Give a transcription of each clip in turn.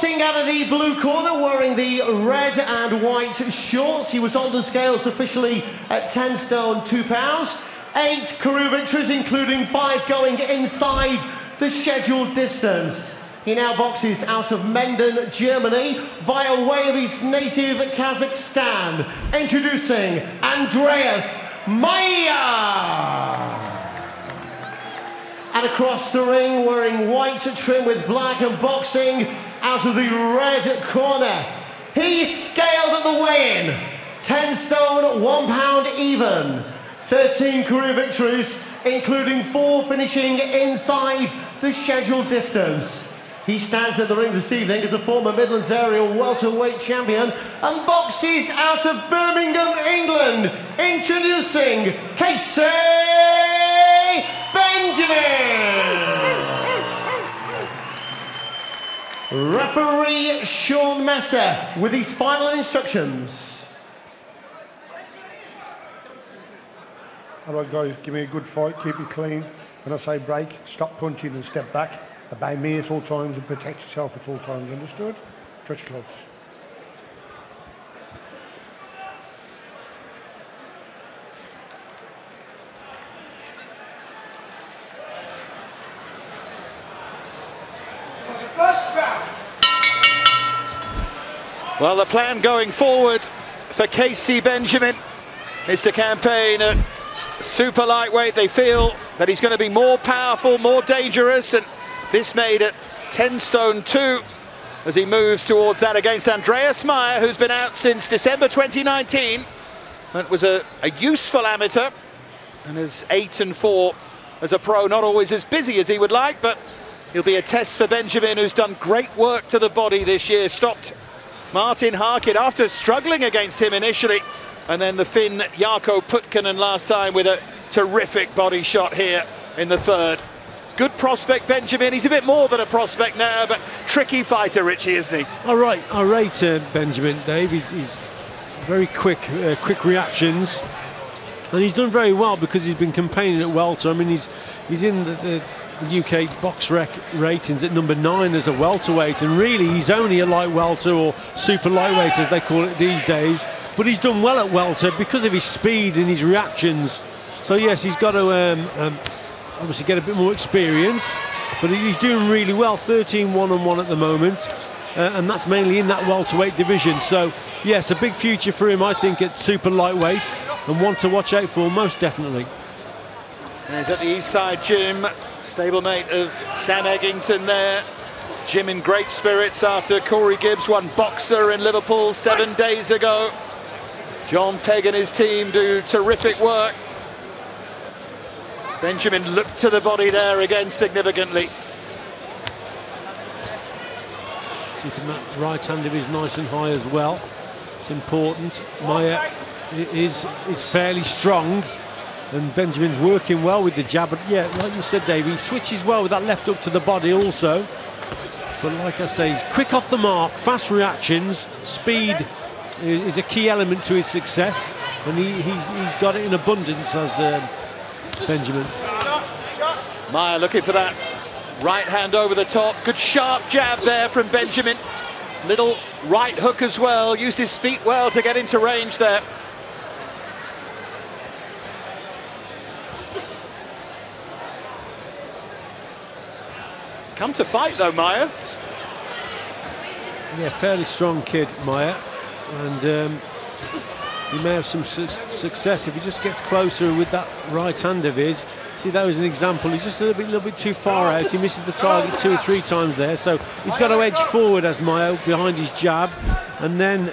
Boxing out of the blue corner, wearing the red and white shorts. He was on the scales officially at 10 stone, 2 pounds. Eight career victories, including five going inside the scheduled distance. He now boxes out of Menden, Germany, via way of his native Kazakhstan. Introducing Andreas Maier. And across the ring, wearing white to trim with black and boxing out of the red corner. He scaled at the weigh-in. 10 stone, 1 pound even. 13 career victories, including four finishing inside the scheduled distance. He stands in the ring this evening as a former Midlands area welterweight champion and boxes out of Birmingham, England. Introducing Kaisee Benjamin. Referee Sean Messer with his final instructions. All right, guys, give me a good fight, keep it clean. When I say break, stop punching and step back. Obey me at all times and protect yourself at all times, understood? Touch gloves. Well, the plan going forward for Kaisee Benjamin is to campaign at super lightweight. They feel that he's going to be more powerful, more dangerous, and this made at 10 stone 2 as he moves towards that against Andreas Maier, who's been out since December 2019. That was a, a useful amateur and is 8 and 4 as a pro, not always as busy as he would like, but he'll be a test for Benjamin, who's done great work to the body this year, stopped Martin Harkin after struggling against him initially. And then the Finn Jarkko Putkanen last time with a terrific body shot here in the third. Good prospect, Benjamin. He's a bit more than a prospect now, but tricky fighter, Richie, isn't he? All right, I rate uh, Benjamin, Dave. He's, he's very quick, uh, quick reactions. And he's done very well because he's been campaigning at welter. I mean, he's he's in the the UK box rec ratings at number nine as a welterweight, and really he's only a light welter or super lightweight as they call it these days. But he's done well at welter because of his speed and his reactions. So yes, he's got to um, um, obviously get a bit more experience, but he's doing really well. 13 one on one at the moment, uh, and that's mainly in that welterweight division. So yes, a big future for him, I think, at super lightweight, and one to watch out for most definitely. He's at the East Side Gym Stablemate of Sam Eggington there. Jim in great spirits after Corey Gibbs won boxer in Liverpool seven days ago. John Pegg and his team do terrific work. Benjamin looked to the body there again significantly. Keeping that right hand of his nice and high as well. It's important. Maier is, is fairly strong and Benjamin's working well with the jab. But yeah, like you said, Dave, he switches well with that left up to the body also. But like I say, he's quick off the mark, fast reactions, speed is a key element to his success, and he, he's, he's got it in abundance as um, Benjamin. Maier looking for that right hand over the top. Good sharp jab there from Benjamin. Little right hook as well. Used his feet well to get into range there. Come to fight though, Maier. Yeah, fairly strong kid, Maier. And um, he may have some su success if he just gets closer with that right hand of his. See, that was an example. He's just a little bit, little bit too far out. He misses the target two or three times there. So he's got to edge forward as Maier behind his jab and then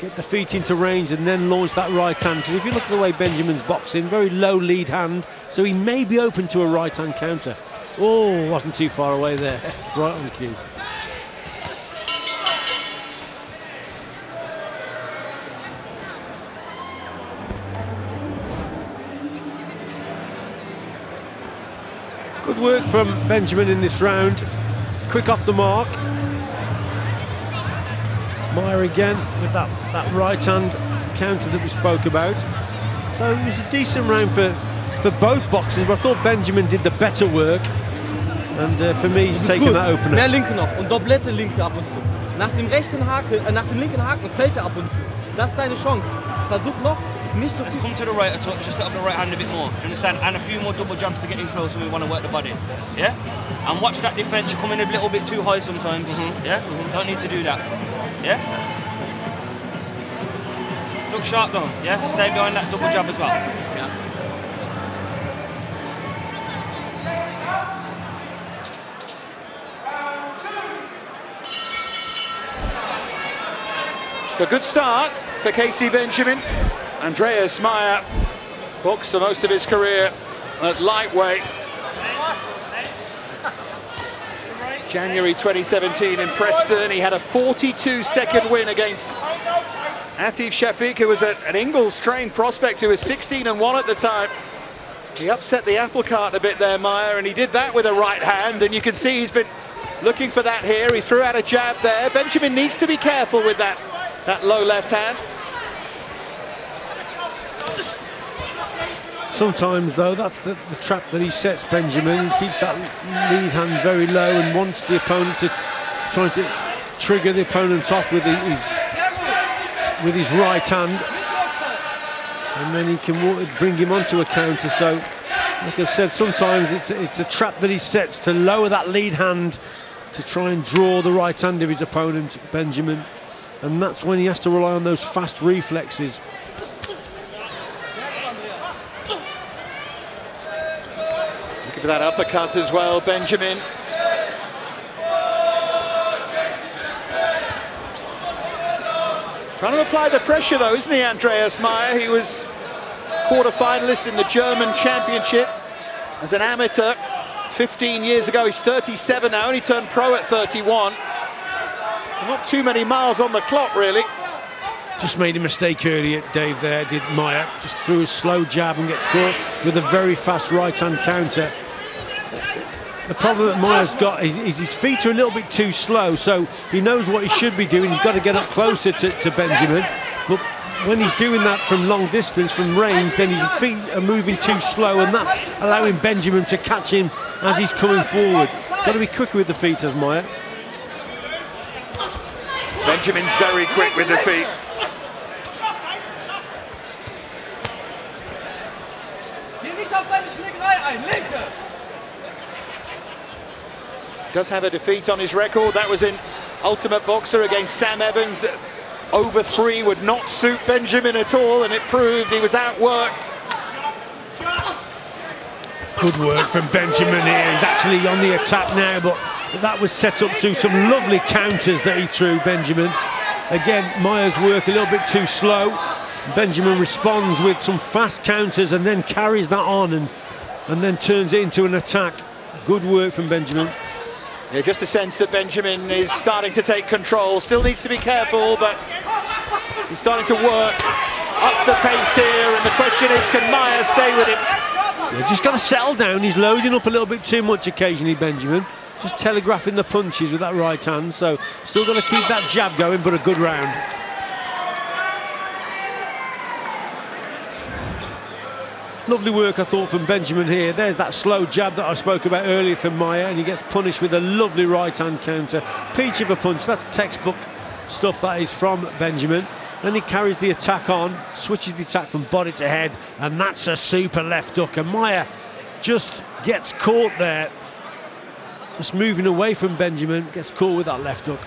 get the feet into range and then launch that right hand. Because if you look at the way Benjamin's boxing, very low lead hand, so he may be open to a right hand counter. Oh, wasn't too far away there. Right on cue. Good work from Benjamin in this round. Quick off the mark. Maier again with that, that right hand counter that we spoke about. So it was a decent round for, for both boxers, but I thought Benjamin did the better work. And uh, for me, he's taken that opener. Mehr linke noch und Doblette linke ab und zu. Nach dem rechten Haken, äh, nach dem linken Haken fällt er ab und zu. Das ist deine Chance. Versuch noch nicht so Let's come to the right a touch, just set up the right hand a bit more. Do you understand? And a few more double jumps to get in close when we want to work the body. Yeah? And watch that defense, you're coming a little bit too high sometimes. Yeah? Don't need to do that. Yeah? Look sharp though, yeah? Stay behind that double jab as well. A good start for Kaisee Benjamin. Andreas Maier books for most of his career at lightweight. January 2017 in Preston, he had a 42 second win against Atif Shafiq, who was an Ingles trained prospect who was 16 and 1 at the time. He upset the apple cart a bit there, Maier, and he did that with a right hand, and you can see he's been looking for that here. He threw out a jab there. Benjamin needs to be careful with that, that low left hand. Sometimes, though, that's the, the trap that he sets Benjamin. He keeps that lead hand very low and wants the opponent to trying to trigger the opponent off with his with his right hand, and then he can bring him onto a counter. So, like I've said, sometimes it's a, it's a trap that he sets to lower that lead hand to try and draw the right hand of his opponent, Benjamin, and that's when he has to rely on those fast reflexes. Looking for that uppercut as well, Benjamin. Trying to apply the pressure though, isn't he, Andreas Maier? He was quarter-finalist in the German Championship as an amateur 15 years ago. He's 37 now, he turned pro at 31. Not too many miles on the clock, really. Just made a mistake earlier, Dave. There did Maier. Just threw a slow jab and gets caught with a very fast right-hand counter. The problem that Maier's got is, is his feet are a little bit too slow, so he knows what he should be doing. He's got to get up closer to, to Benjamin. But when he's doing that from long distance, from range, then his feet are moving too slow, and that's allowing Benjamin to catch him as he's coming forward. Got to be quicker with the feet as Maier. Benjamin's very quick with the feet. Geh nicht auf seine Schlägerei ein, linke! does have a defeat on his record. That was in Ultimate Boxxer against Sam Evans. Over three would not suit Benjamin at all, and it proved he was outworked. Good work from Benjamin here. He's actually on the attack now, but that was set up through some lovely counters that he threw, Benjamin. Again, Maier's work a little bit too slow. Benjamin responds with some fast counters and then carries that on and, and then turns it into an attack. Good work from Benjamin. Yeah, just a sense that Benjamin is starting to take control. Still needs to be careful, but he's starting to work up the pace here. And the question is, can Maier stay with him? Yeah, just got to settle down. He's loading up a little bit too much occasionally, Benjamin. Just telegraphing the punches with that right hand. So still got to keep that jab going, but a good round. Lovely work, I thought, from Benjamin here. There's that slow jab that I spoke about earlier from Maier, and he gets punished with a lovely right-hand counter. Peach of a punch. That's textbook stuff that is from Benjamin. Then he carries the attack on, switches the attack from body to head, and that's a super left hook. And Maier just gets caught there, just moving away from Benjamin, gets caught with that left hook.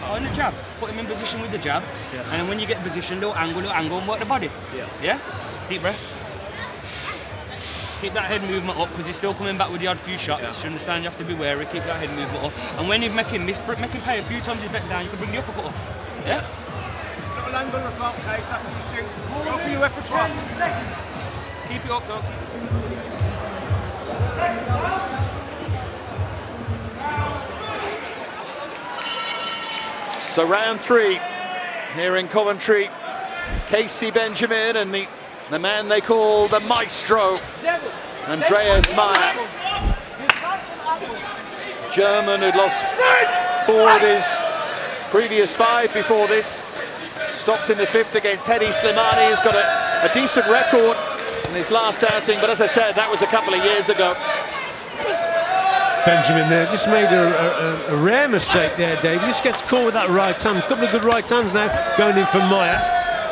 Oh, and the jab. Put him in position with the jab. And then when you get in position, little angle, little angle, and work the body. Yeah. Yeah? Deep breath. Keep that head movement up because he's still coming back with the odd few shots. You understand? You have to be wary. Keep that head movement up. And when you make him miss, make him pay a few times his back down, you can bring the uppercut up. Yeah? Little angle as well, Case, after you shoot. Go for your repertoire. Keep it up, though. So round three here in Coventry. Kaisee Benjamin and the, the man they call the maestro, Andreas Maier. German who'd lost four of his previous five before this. Stopped in the fifth against Hedi Slimani. He's got a, a decent record in his last outing, but as I said, that was a couple of years ago. Benjamin there. Just made a, a, a rare mistake there, Dave. Just gets caught with that right hand. A couple of good right hands now going in for Maier.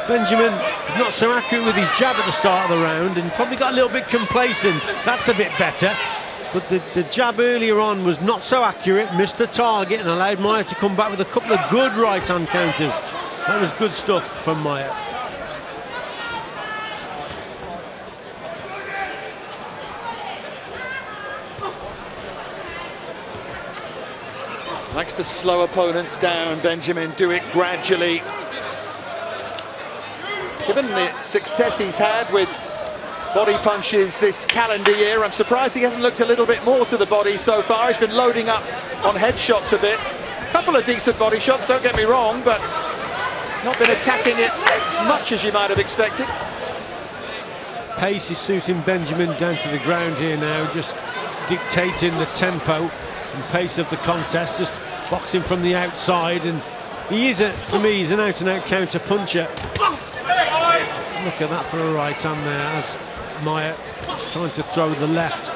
Benjamin is not so accurate with his jab at the start of the round and probably got a little bit complacent. That's a bit better. But the, the jab earlier on was not so accurate, missed the target and allowed Maier to come back with a couple of good right-hand counters. That was good stuff from Maier. Likes to slow opponents down, Benjamin, do it gradually. Given the success he's had with body punches this calendar year, I'm surprised he hasn't looked a little bit more to the body so far. He's been loading up on headshots a bit. A couple of decent body shots, don't get me wrong, but not been attacking it as much as you might have expected. Pace is suiting Benjamin down to the ground here now, just dictating the tempo and pace of the contest, just boxing from the outside. And he is, a, for me, he's an out-and-out counter puncher. Look at that for a right hand there as Maier trying to throw the left.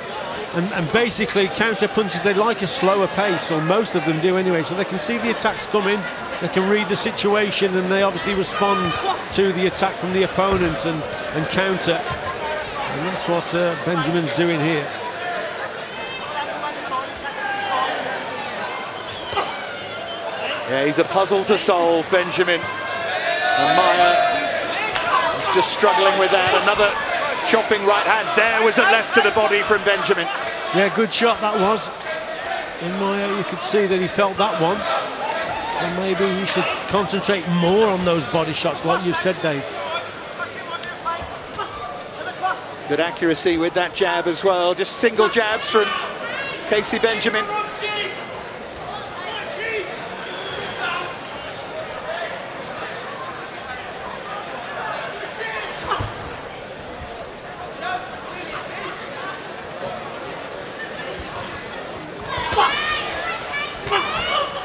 And, and, basically counter punches, they like a slower pace, or most of them do anyway, so they can see the attacks coming, they can read the situation, and they obviously respond to the attack from the opponent and, and counter. And that's what uh, Benjamin's doing here. Yeah, he's a puzzle to solve, Benjamin. And Maier just struggling with that. Another chopping right hand. There was a left to the body from Benjamin. Yeah, good shot that was. In Maier, you could see that he felt that one. So maybe he should concentrate more on those body shots, like you said, Dave. Good accuracy with that jab as well. Just single jabs from Kaisee Benjamin.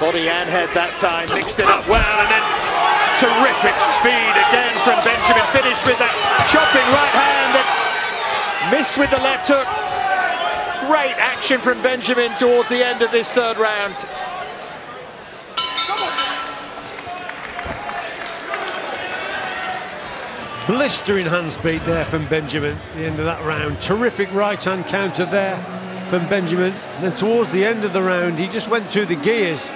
Body and head that time, mixed it up well, and then terrific speed again from Benjamin. Finished with that chopping right hand that missed with the left hook. Great action from Benjamin towards the end of this third round. Blistering hand speed there from Benjamin at the end of that round. Terrific right hand counter there from Benjamin. And then towards the end of the round, he just went through the gears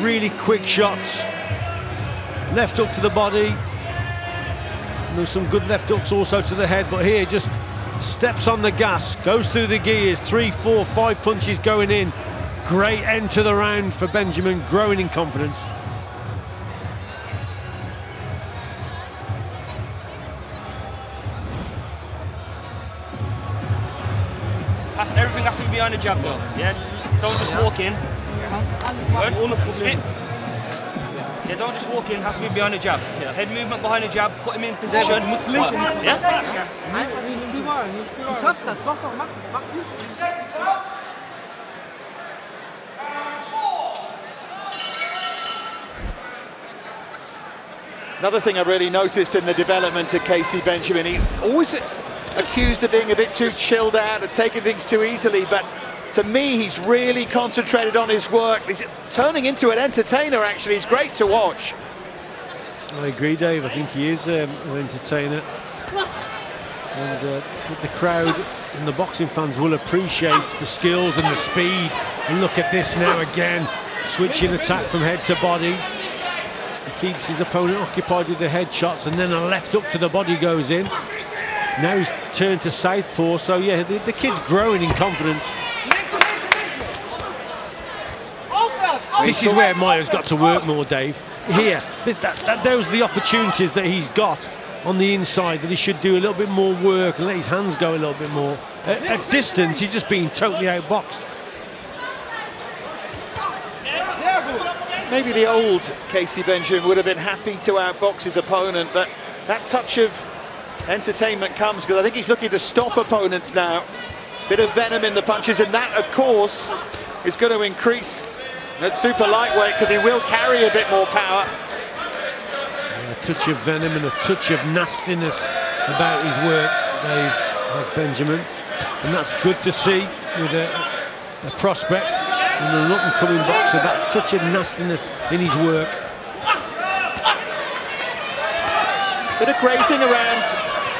really quick shots. Left hook to the body. There's some good left hooks also to the head, but here just steps on the gas, goes through the gears, three, four, five punches going in. Great end to the round for Benjamin, growing in confidence. That's, everything has to be behind the jab though, yeah? Don't just walk in, yeah, don't just walk in, has to be behind the jab. Yeah. Head movement behind the jab, put him in position. Muss links. Ja? Einfach nicht spielbar, nicht spielbar. Du schaffst das, doch doch, mach, mach gut. Another thing I really noticed in the development of Kaisee Benjamin, he always accused of being a bit too chilled out and taking things too easily, but to me, he's really concentrated on his work. He's turning into an entertainer, actually. He's great to watch. I agree, Dave. I think he is um, an entertainer. And uh, the crowd and the boxing fans will appreciate the skills and the speed. And look at this now again, switching attack from head to body. He keeps his opponent occupied with the head shots and then a left up to the body goes in. Now he's turned to southpaw, so yeah, the, the kid's growing in confidence. This is where Maier's got to work more, Dave. Here, that, that, those are the opportunities that he's got on the inside that he should do a little bit more work and let his hands go a little bit more. At, at distance, he's just being totally outboxed. Maybe the old Kaisee Benjamin would have been happy to outbox his opponent, but that touch of entertainment comes because I think he's looking to stop opponents now. Bit of venom in the punches, and that, of course, is going to increase at super lightweight because he will carry a bit more power. Yeah, a touch of venom and a touch of nastiness about his work, Dave, has Benjamin. And that's good to see with a, a prospect and an up-and-coming boxer. That touch of nastiness in his work. Bit of grazing around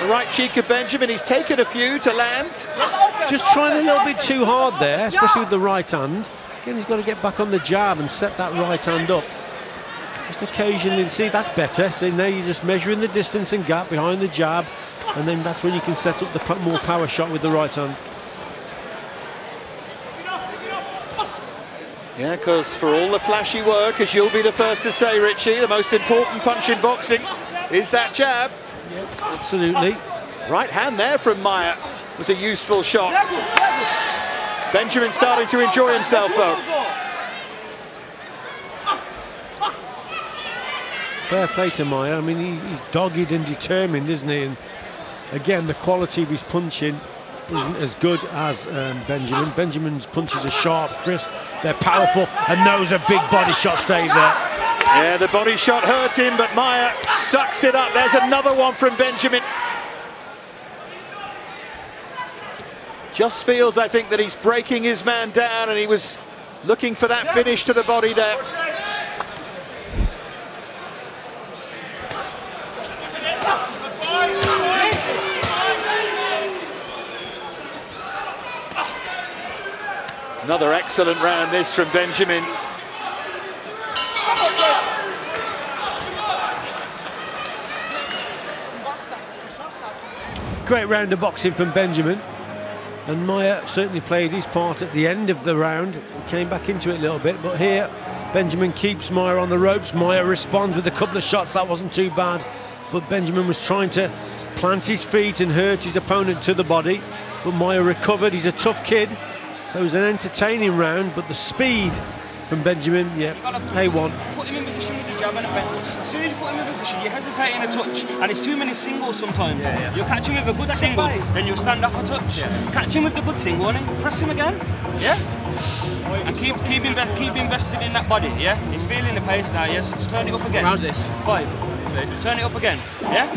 the right cheek of Benjamin. He's taken a few to land. Just trying a little bit too hard there, especially with the right hand. Again, he's got to get back on the jab and set that right hand up. Just occasionally, see, that's better. See, now you're just measuring the distance and gap behind the jab, and then that's when you can set up the more power shot with the right hand. Yeah, because for all the flashy work, as you'll be the first to say, Richie, the most important punch in boxing is that jab. Absolutely. Right hand there from Maier was a useful shot. Benjamin starting to enjoy himself though. Fair play to Maier. I mean, he, he's dogged and determined, isn't he? And again, the quality of his punching isn't as good as um, Benjamin. Benjamin's punches are sharp, crisp, they're powerful, and those are big body shots, Dave, there. Yeah, the body shot hurt him, but Maier sucks it up. There's another one from Benjamin. Just feels, I think, that he's breaking his man down, and he was looking for that finish to the body there. Another excellent round this from Benjamin. Great round of boxing from Benjamin. And Maier certainly played his part at the end of the round. He came back into it a little bit, but here Benjamin keeps Maier on the ropes. Maier responds with a couple of shots. That wasn't too bad. But Benjamin was trying to plant his feet and hurt his opponent to the body. But Maier recovered. He's a tough kid. So it was an entertaining round, but the speed from Benjamin, yeah, A1. Put him in position with the jab and offense. As soon as you put him in position, you're hesitating a touch, and it's too many singles sometimes. Yeah, yeah. You'll catch him with a good single, then you'll stand off a touch. Catch him with the good single, and then press him again. Yeah. And keep keep, inve keep invested in that body. Yeah. He's feeling the pace now. Yes. Just turn it up again. Round this. Five. Turn it up again. Yeah.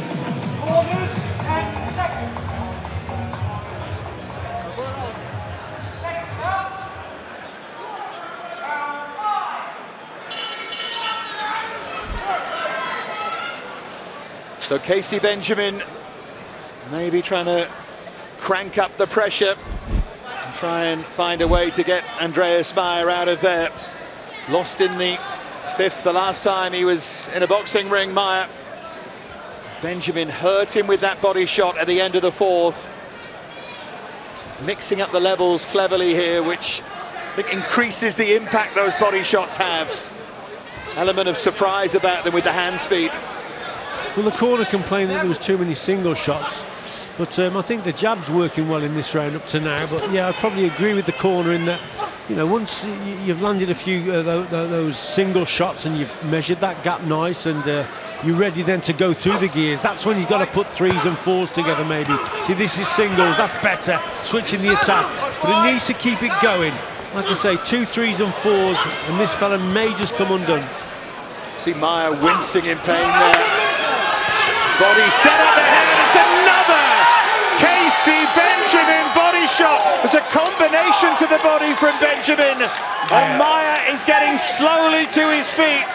Orders, 10 seconds. So Kaisee Benjamin maybe trying to crank up the pressure and try and find a way to get Andreas Maier out of there. Lost in the fifth the last time he was in a boxing ring, Maier. Benjamin hurt him with that body shot at the end of the fourth. Mixing up the levels cleverly here, which I think increases the impact those body shots have. Element of surprise about them with the hand speed. Well, the corner complained that there was too many single shots, but um, I think the jab's working well in this round up to now. But yeah, I probably agree with the corner in that, you know, once you've landed a few uh, tho- tho- those single shots and you've measured that gap nice and uh, you're ready then to go through the gears, that's when you've got to put threes and fours together maybe. See, this is singles, that's better, switching the attack, but it needs to keep it going. Like I say, two threes and fours, and this fella may just come undone. See Maier wincing in pain there. Body set up the head. It's another Kaisee Benjamin body shot. There's a combination to the body from Benjamin. And Maier is getting slowly to his feet.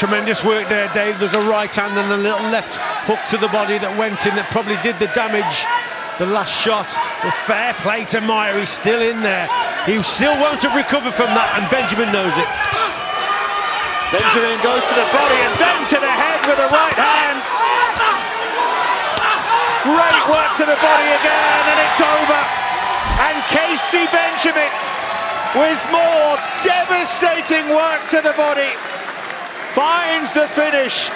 Tremendous work there, Dave. There's a right hand and a little left hook to the body that went in that probably did the damage. The last shot, but fair play to Maier. He's still in there. He still won't have recovered from that, and Benjamin knows it. Benjamin goes to the body and then to the head with a right hand. Great work to the body again, and it's over. And Kaisee Benjamin with more devastating work to the body finds the finish.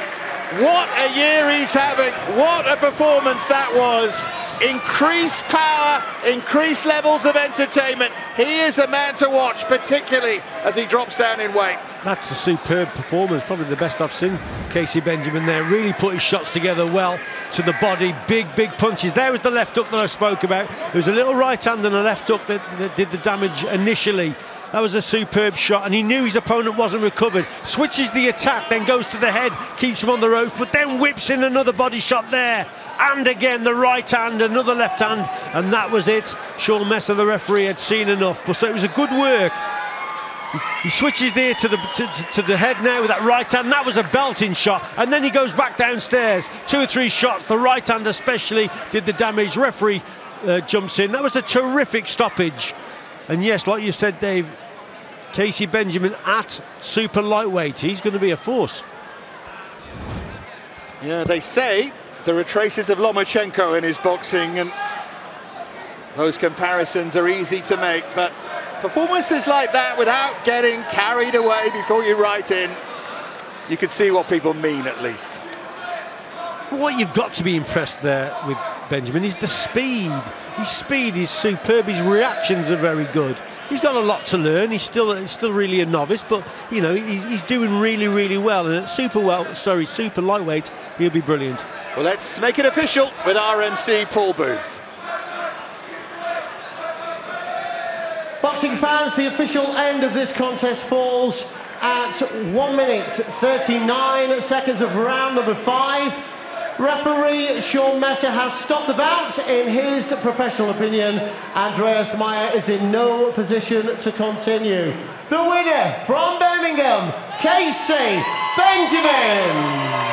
What a year he's having. What a performance that was. Increased power, increased levels of entertainment. He is a man to watch, particularly as he drops down in weight. That's a superb performance, probably the best I've seen. Kaisee Benjamin there really put his shots together well to the body. Big, big punches. There was the left hook that I spoke about. There was a little right hand and a left hook that, that did the damage initially. That was a superb shot, and he knew his opponent wasn't recovered. Switches the attack, then goes to the head, keeps him on the rope, but then whips in another body shot there. And again, the right hand, another left hand, and that was it. Sean Messer, the referee, had seen enough. But so it was a good work. He switches there to the to, to, the head now with that right hand. That was a belting shot, and then he goes back downstairs. Two or three shots. The right hand especially did the damage. Referee uh, jumps in. That was a terrific stoppage. And yes, like you said, Dave, Kaisee Benjamin at super lightweight. He's going to be a force. Yeah, they say there are traces of Lomachenko in his boxing, and those comparisons are easy to make, but performances like that without getting carried away before you write in, you can see what people mean at least. What you've got to be impressed there with Benjamin is the speed. His speed is superb. His reactions are very good. He's got a lot to learn. He's still he's still really a novice, but you know he's, he's doing really really well. And at super well, sorry, super lightweight, he'll be brilliant. Well, let's make it official with RMC Paul Booth. Boxing fans, the official end of this contest falls at 1 minute 39 seconds of round number 5. Referee Sean Messer has stopped the bout. In his professional opinion, Andreas Maier is in no position to continue. The winner from Birmingham, Kaisee Benjamin.